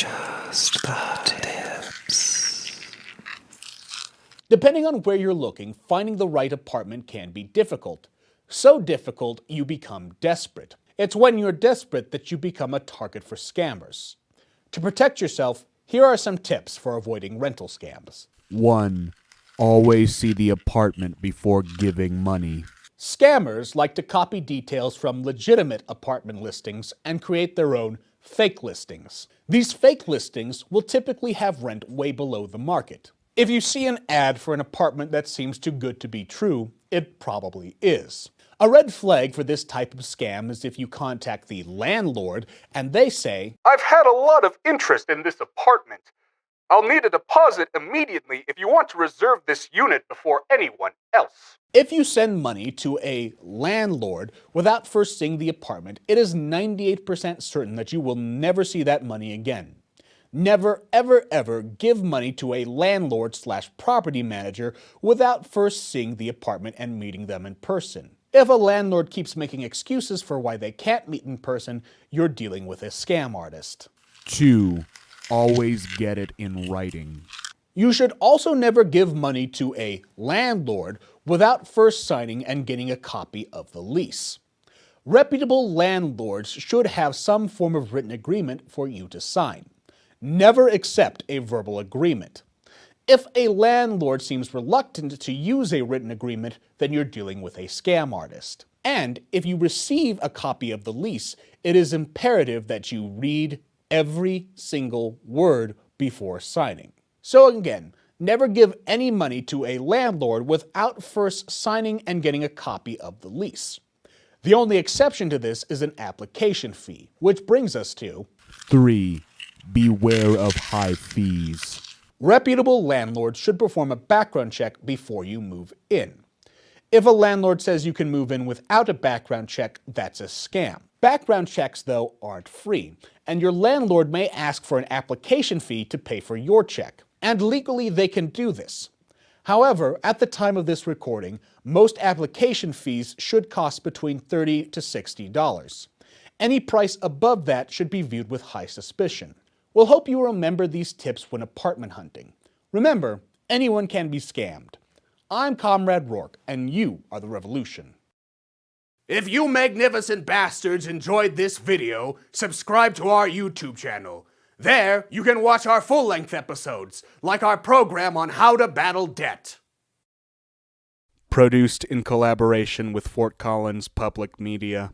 Just the tips. Depending on where you're looking, finding the right apartment can be difficult. So difficult, you become desperate. It's when you're desperate that you become a target for scammers. To protect yourself, here are some tips for avoiding rental scams. 1. Always see the apartment before giving money. Scammers like to copy details from legitimate apartment listings and create their own fake listings. These fake listings will typically have rent way below the market. If you see an ad for an apartment that seems too good to be true, it probably is. A red flag for this type of scam is if you contact the landlord and they say, I've had a lot of interest in this apartment. I'll need a deposit immediately if you want to reserve this unit before anyone else. If you send money to a landlord without first seeing the apartment, it is 98% certain that you will never see that money again. Never, ever, ever give money to a landlord slash property manager without first seeing the apartment and meeting them in person. If a landlord keeps making excuses for why they can't meet in person, you're dealing with a scam artist. 2. Always get it in writing. You should also never give money to a landlord without first signing and getting a copy of the lease. Reputable landlords should have some form of written agreement for you to sign. Never accept a verbal agreement. If a landlord seems reluctant to use a written agreement, then you're dealing with a scam artist. And if you receive a copy of the lease, it is imperative that you read every single word before signing. So again, never give any money to a landlord without first signing and getting a copy of the lease. The only exception to this is an application fee, which brings us to 3. Beware of high fees. reputable landlords should perform a background check before you move in. If a landlord says you can move in without a background check, that's a scam. Background checks, though, aren't free, and your landlord may ask for an application fee to pay for your check. And legally, they can do this. However, at the time of this recording, most application fees should cost between 30 to $60. Any price above that should be viewed with high suspicion. We'll hope you remember these tips when apartment hunting. Remember, anyone can be scammed. I'm Comrade Rourke, and you are the revolution. If you magnificent bastards enjoyed this video, subscribe to our YouTube channel. There, you can watch our full length episodes, like our program on how to battle debt. Produced in collaboration with Fort Collins Public Media.